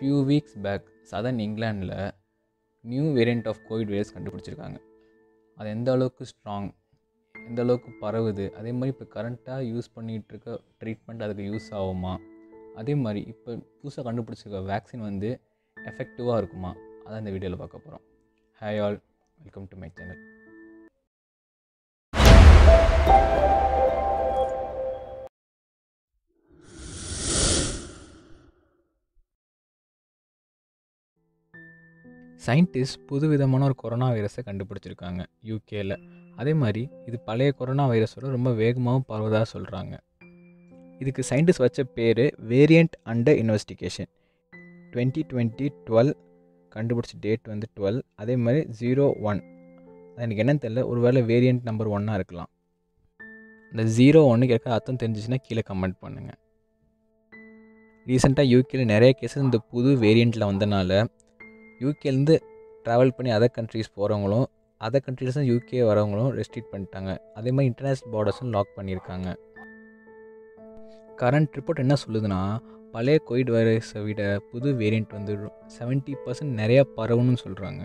Few weeks back southern இங்கிலாண்டில் new variant of Covid virus கண்டுபிடிச்சிருக்காங்க. அது எந்த அளவுக்கு ஸ்ட்ராங் எந்த அளவுக்கு பரவுது அதே மாதிரி இப்போ கரண்ட்டாக யூஸ் பண்ணிகிட்டு இருக்க ட்ரீட்மெண்ட் அதுக்கு யூஸ் ஆகுமா? அதே மாதிரி இப்போ புதுசாக கண்டுபிடிச்சிருக்க வேக்சின் வந்து எஃபெக்டிவாக இருக்குமா? அதை அந்த வீடியோவில் பார்க்க போகிறோம் hi all welcome to my channel scientist புதுவிதமான ஒரு கொரோனா வைரஸை கண்டுபிடிச்சிருக்காங்க யூகேல அதே மாதிரி இது பழைய கொரோனா வைரஸோட ரொம்ப வேகமாகவும் பரவதாக சொல்கிறாங்க இதுக்கு சயின்டிஸ்ட் வச்ச பேர் variant under investigation twenty twenty twelve கண்டுபிடிச்ச டேட் வந்து டுவெல் அதே மாதிரி ஜீரோ ஒன் அது எனக்கு என்னன்னு தெரியல ஒரு வேளை வேரியண்ட் நம்பர் ஒன்னாக இருக்கலாம். இந்த ஜீரோ ஒன்று கேட்க அர்த்தம் தெரிஞ்சிச்சுன்னா கீழே கமெண்ட் பண்ணுங்கள் ரீசெண்டாக யூகேல நிறைய கேசஸ் இந்த புது வேரியண்ட்டில் வந்தனால யூகேலேருந்து ட்ராவல் பண்ணி அதர் கண்ட்ரீஸ் போகிறவங்களும் அதர் கண்ட்ரிஸும் யூகே வரவங்களும் ரெஸ்ட்ரிக்ட் பண்ணிட்டாங்க. அதே மாதிரி இன்டர்நேஷ்னல் பார்டர்ஸும் லாக் பண்ணியிருக்காங்க. கரண்ட் ரிப்போர்ட் என்ன சொல்லுதுன்னா பழைய கோவிட் வைரஸை விட புது வேரியண்ட் வந்து செவன்ட்டி பர்சன்ட் நிறையா பரவுன்னு சொல்கிறாங்க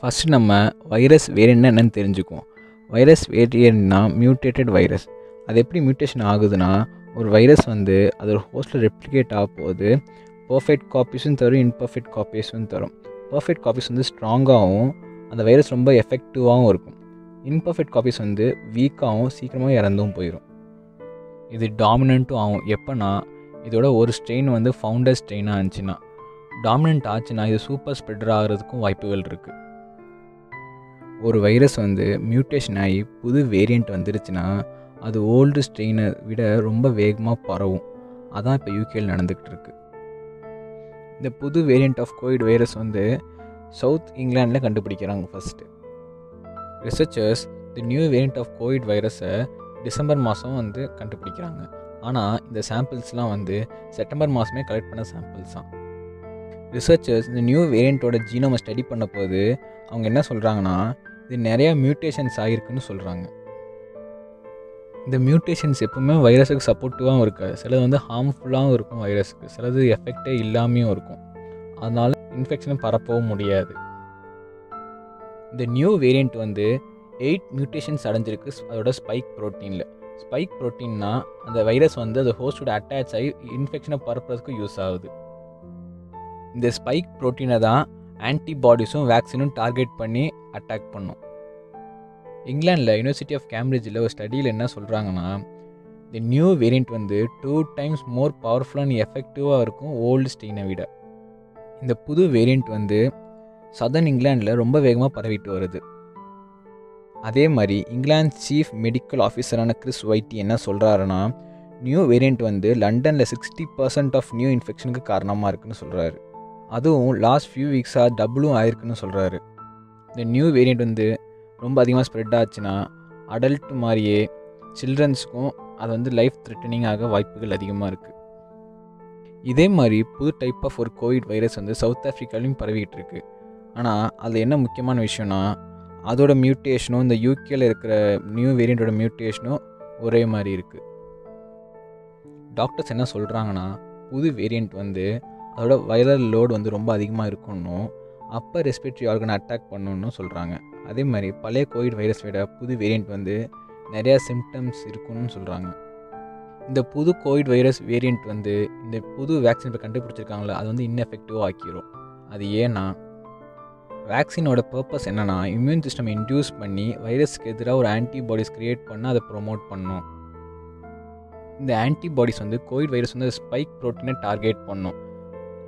ஃபஸ்ட்டு நம்ம வைரஸ் வேரியண்ட்னா என்னென்னு தெரிஞ்சுக்குவோம். வைரஸ் வேரியண்ட்னா மியூட்டேட்டட் வைரஸ் அது எப்படி மியூட்டேஷன் ஆகுதுன்னா ஒரு வைரஸ் வந்து அது ஒரு ஹோஸ்ட்டில் ரெப்ளிகேட் ஆக போது பர்ஃபெக்ட் காப்பீஸும் தரும் இன்பர்ஃபெக்ட் காப்பீஸும் தரும். பர்ஃபெக்ட் காப்பீஸ் வந்து ஸ்ட்ராங்காகவும் அந்த வைரஸ் ரொம்ப எஃபெக்டிவாகவும் இருக்கும். இன்பர்ஃபெக்ட் காப்பீஸ் வந்து வீக்காகவும் சீக்கிரமாக இறந்தும் போயிடும் இது டாமினண்ட்டும் ஆகும். எப்போனா இதோட ஒரு ஸ்ட்ரெயின் வந்து ஃபவுண்டர் ஸ்ட்ரெயினாக இருந்துச்சுன்னா டாமினண்ட் ஆச்சுன்னா இது சூப்பர் ஸ்ப்ரெடர் ஆகிறதுக்கும் வாய்ப்புகள் இருக்குது ஒரு வைரஸ் வந்து மியூட்டேஷன் ஆகி புது வேரியண்ட் வந்துருச்சுன்னா அது ஓல்டு ஸ்ட்ரெயினை விட ரொம்ப வேகமாக பரவும். அதான் இப்போ யூகேயில் நடந்துக்கிட்டு இருக்குது இந்த புது வேரியண்ட் ஆஃப் கோவிட் வைரஸ் வந்து சவுத் இங்கிலாண்டில் கண்டுபிடிக்கிறாங்க first researchers the new variant of Covid வைரஸை டிசம்பர் மாதம் வந்து கண்டுபிடிக்கிறாங்க. ஆனால் இந்த சாம்பிள்ஸ்லாம் வந்து செப்டம்பர் மாதமே கலெக்ட் பண்ண சாம்பிள்ஸ் தான். ரிசர்ச்சர்ஸ் இந்த நியூ வேரியண்ட்டோட ஜீனோமை ஸ்டடி பண்ண போது அவங்க என்ன சொல்கிறாங்கன்னா இது நிறையா மியூட்டேஷன்ஸ் ஆகிருக்குன்னு சொல்கிறாங்க இந்த மியூட்டேஷன்ஸ் எப்பவுமே வைரஸுக்கு சப்போர்ட்டிவாகவும் இருக்காது. சிலது வந்து ஹார்ம்ஃபுல்லாகவும் இருக்கும் வைரஸுக்கு. சிலது எஃபெக்டே இல்லாமையும் இருக்கும். அதனால் இன்ஃபெக்ஷன் பரப்பவும் முடியாது. இந்த நியூ வேரியண்ட் வந்து எயிட் மியூட்டேஷன்ஸ் அடைஞ்சிருக்கு. அதோட ஸ்பைக் ப்ரோட்டீனில் ஸ்பைக் ப்ரோட்டீன்னா அந்த வைரஸ் வந்து அது ஹோஸ்டோட அட்டாச் ஆகி இன்ஃபெக்ஷனை பரப்புறதுக்கு யூஸ் ஆகுது. இந்த ஸ்பைக் ப்ரோட்டீனை தான் ஆன்டிபாடிஸும் வேக்சினும் டார்கெட் பண்ணி அட்டாக் பண்ணும். இங்கிலாண்டில் யூனிவர்சிட்டி ஆஃப் கேம்பிரிட்ஜில் ஒரு ஸ்டடியில் என்ன சொல்கிறாங்கன்னா தி நியூ வேரியண்ட் வந்து two times more powerful and எஃபெக்டிவாக இருக்கும் ஓல்டு ஸ்டெயினை விட. இந்த புது வேரியண்ட் வந்து சதர்ன் இங்கிலாண்டில் ரொம்ப வேகமாக பரவிட்டு வருது. அதே மாதிரி இங்கிலாந்து சீஃப் மெடிக்கல் ஆஃபீஸரான கிறிஸ் ஒயிட்டி என்ன சொல்கிறாருன்னா நியூ வேரியண்ட் வந்து லண்டனில் சிக்ஸ்டி பர்சன்ட் ஆஃப் நியூ இன்ஃபெக்ஷனுக்கு காரணமாக இருக்குன்னு சொல்கிறாரு அதுவும் லாஸ்ட் ஃபியூ வீக்ஸாக டபுளும் ஆயிருக்குன்னு சொல்கிறாரு இந்த நியூ வேரியண்ட் வந்து ரொம்ப அதிகமாக ஸ்ப்ரெட் ஆச்சுன்னா அடல்ட் மாதிரியே சில்ட்ரன்ஸுக்கும் அது வந்து லைஃப் த்ரெட்டனிங் ஆக வாய்ப்புகள் அதிகமாக இருக்குது இதே மாதிரி புது டைப் ஆஃப் ஒரு கோவிட் வைரஸ் வந்து சவுத் ஆஃப்ரிக்காலையும் பரவிக்கிட்டு இருக்கு. ஆனால் அது என்ன முக்கியமான விஷயம்னா அதோட மியூட்டேஷனும் இந்த யூகேயில் இருக்கிற நியூ வேரியண்ட்டோட மியூட்டேஷனும் ஒரே மாதிரி இருக்குது டாக்டர்ஸ் என்ன சொல்கிறாங்கன்னா புது வேரியண்ட் வந்து அதோட வைரல் லோடு வந்து ரொம்ப அதிகமாக இருக்கணும். அப்போ ரெஸ்பிரேட்டரி ஆர்கனை அட்டாக் பண்ணணும்னு சொல்கிறாங்க அதே மாதிரி பழைய கோவிட் வைரஸ் விட புது வேரியண்ட் வந்து நிறையா சிம்டம்ஸ் இருக்குன்னு சொல்கிறாங்க இந்த புது கோவிட் வைரஸ் வேரியண்ட் வந்து இந்த புது வேக்சின் இப்போ கண்டுபிடிச்சிருக்காங்களே அது வந்து இன்எஃபெக்டிவாக ஆக்கிரும். அது ஏன்னா வேக்சினோட பர்பஸ் என்னென்னா இம்யூன் சிஸ்டம் இன்டியூஸ் பண்ணி வைரஸ்க்கு எதிராக ஒரு ஆன்டிபாடிஸ் க்ரியேட் பண்ண அதை ப்ரொமோட் பண்ணும். இந்த ஆன்டிபாடிஸ் வந்து கோவிட் வைரஸ் வந்து ஸ்பைக் ப்ரோட்டீனை டார்கெட் பண்ணும்.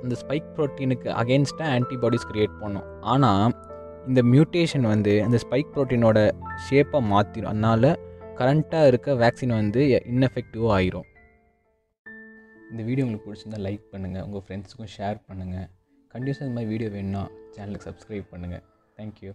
அந்த ஸ்பைக் ப்ரோட்டீனுக்கு அகேன்ஸ்டாக ஆன்டிபாடிஸ் க்ரியேட் பண்ணும். ஆனால் இந்த மியூட்டேஷன் வந்து அந்த ஸ்பைக் ப்ரோட்டீனோட ஷேப்பை மாற்றிடும் அதனால் கரண்ட்டாக இருக்க வேக்சின் வந்து இன்எஃபெக்டிவாக ஆயிரும். இந்த வீடியோ உங்களுக்கு பிடிச்சிருந்தா லைக் பண்ணுங்கள் உங்கள் ஃப்ரெண்ட்ஸுக்கும் ஷேர் பண்ணுங்கள் கண்டிப்பாக இந்த மாதிரி வீடியோ வேணும்னா சேனலுக்கு சப்ஸ்கிரைப் பண்ணுங்கள் தேங்க்யூ